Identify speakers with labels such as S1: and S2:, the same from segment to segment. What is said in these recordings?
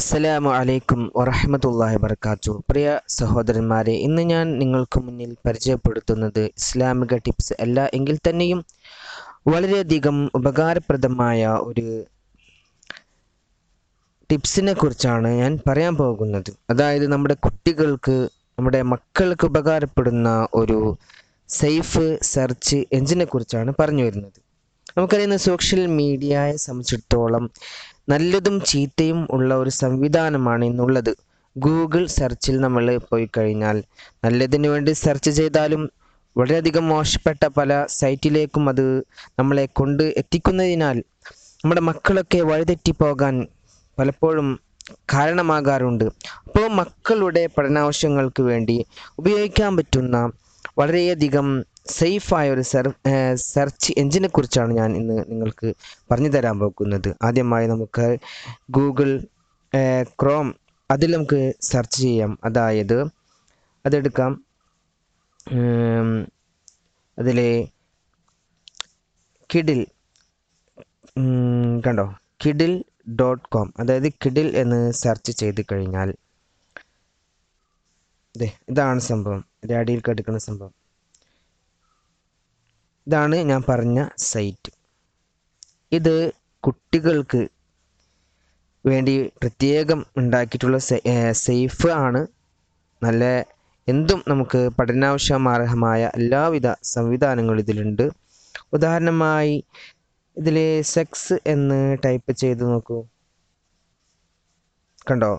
S1: അസ്സലാമു അലൈക്കും വറഹമത്തല്ലാഹി വർക്കാത്തു പ്രിയ സഹോദരന്മാരെ ഇന്ന് ഞാൻ നിങ്ങൾക്ക് മുന്നിൽ പരിചയപ്പെടുത്തുന്നത് ഇസ്ലാമിക ടിപ്സ് അല്ല എങ്കിൽ തന്നെയും വളരെയധികം ഉപകാരപ്രദമായ ഒരു ടിപ്സിനെ കുറിച്ചാണ് ഞാൻ പറയാൻ പോകുന്നത്. അതായത് നമ്മുടെ കുട്ടികൾക്ക് നമ്മുടെ മക്കൾക്ക് ഉപകാരപ്പെടുന്ന ഒരു സേഫ് സെർച്ച് എഞ്ചിനെ കുറിച്ചാണ് പറഞ്ഞു വരുന്നത്. നമുക്കറിയുന്ന സോഷ്യൽ മീഡിയയെ സംബന്ധിച്ചിടത്തോളം നല്ലതും ചീത്തയും ഉള്ള ഒരു സംവിധാനമാണ് ഇന്നുള്ളത്. ഗൂഗിൾ സെർച്ചിൽ നമ്മൾ പോയി കഴിഞ്ഞാൽ നല്ലതിനു വേണ്ടി സെർച്ച് ചെയ്താലും വളരെയധികം മോശപ്പെട്ട പല സൈറ്റിലേക്കും അത് നമ്മളെ കൊണ്ട് എത്തിക്കുന്നതിനാൽ നമ്മുടെ മക്കളൊക്കെ വഴിതെറ്റിപ്പോകാൻ പലപ്പോഴും കാരണമാകാറുണ്ട്. അപ്പോൾ മക്കളുടെ പഠനാവശ്യങ്ങൾക്ക് വേണ്ടി ഉപയോഗിക്കാൻ പറ്റുന്ന വളരെയധികം സേഫായ ഒരു സെർ സെർച്ച് എഞ്ചിനെ കുറിച്ചാണ് ഞാൻ ഇന്ന് നിങ്ങൾക്ക് പറഞ്ഞു തരാൻ പോകുന്നത്. ആദ്യമായി നമുക്ക് ഗൂഗിൾ ക്രോം അതിൽ നമുക്ക് സെർച്ച് ചെയ്യാം. അതായത് അതെടുക്കാം. അതിൽ കിഡിൽ കണ്ടോ? Kiddle dot com. അതായത് കിഡിൽ എന്ന് സെർച്ച് ചെയ്ത് കഴിഞ്ഞാൽ ഇതാണ് സംഭവം. രാടിയിൽ കിടക്കുന്ന സംഭവം. ഇതാണ് ഞാൻ പറഞ്ഞ സൈറ്റ് ഇത് കുട്ടികൾക്ക് വേണ്ടി പ്രത്യേകം ഉണ്ടാക്കിയിട്ടുള്ള സേഫ് ആണ്. നല്ല എന്തും നമുക്ക് പഠനാവശ്യമാർഹമായ എല്ലാവിധ സംവിധാനങ്ങളും ഇതിലുണ്ട്. ഉദാഹരണമായി ഇതിൽ സെക്സ് എന്ന് ടൈപ്പ് ചെയ്ത് നോക്കൂ. കണ്ടോ?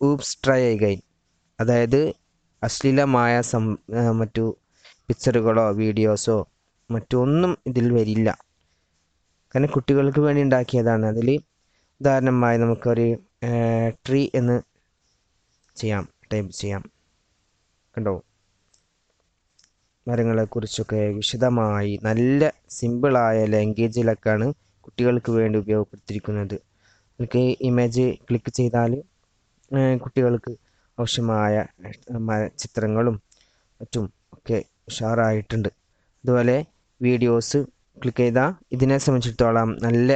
S1: ഊപ്സ് ട്രൈ ഗൈൻ അതായത് അശ്ലീലമായ സം മറ്റു പിക്ചറുകളോ വീഡിയോസോ മറ്റൊന്നും ഇതിൽ വരില്ല. കാരണം കുട്ടികൾക്ക് വേണ്ടി ഉണ്ടാക്കിയതാണ്. അതിൽ ഉദാഹരണമായി നമുക്കൊരു ട്രീ എന്ന് ചെയ്യാം ടൈപ്പ് ചെയ്യാം. കണ്ടോ? മരങ്ങളെക്കുറിച്ചൊക്കെ വിശദമായി നല്ല സിമ്പിളായ ലാംഗ്വേജിലൊക്കെയാണ് കുട്ടികൾക്ക് വേണ്ടി ഉപയോഗപ്പെടുത്തിയിരിക്കുന്നത്. നമുക്ക് ഇമേജ് ക്ലിക്ക് ചെയ്താൽ കുട്ടികൾക്ക് ആവശ്യമായ ചിത്രങ്ങളും മറ്റും ഒക്കെ ഉഷാറായിട്ടുണ്ട്. അതുപോലെ വീഡിയോസ് ക്ലിക്ക് ചെയ്താൽ ഇതിനെ സംബന്ധിച്ചിടത്തോളം നല്ല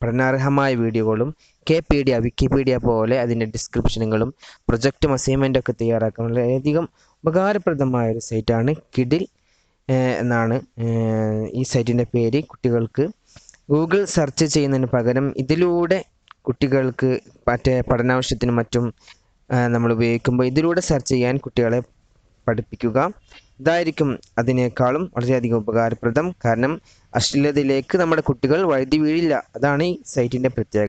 S1: പഠനാർഹമായ വീഡിയോകളും കെ പി ഡി വിക്കിപീഡിയ പോലെ അതിന്റെ ഡിസ്ക്രിപ്ഷനുകളും പ്രൊജക്റ്റും അസൈൻമെന്റും ഒക്കെ തയ്യാറാക്കാൻ വളരെയധികം ഉപകാരപ്രദമായ ഒരു സൈറ്റാണ് കിഡിൽ എന്നാണ് ഈ സൈറ്റിന്റെ പേര്. കുട്ടികൾക്ക് ഗൂഗിൾ സെർച്ച് ചെയ്യുന്നതിന് പകരം ഇതിലൂടെ കുട്ടികൾക്ക് മറ്റേ പഠനാവശ്യത്തിനും മറ്റും നമ്മൾ ഉപയോഗിക്കുമ്പോൾ ഇതിലൂടെ സെർച്ച് ചെയ്യാൻ കുട്ടികളെ പഠിപ്പിക്കുക. ഇതായിരിക്കും അതിനേക്കാളും വളരെയധികം ഉപകാരപ്രദം. കാരണം അശ്ലീലതയിലേക്ക് നമ്മുടെ കുട്ടികൾ വഴുതി വീഴില്ല. അതാണ് ഈ സൈറ്റിന്റെ പ്രത്യേകത.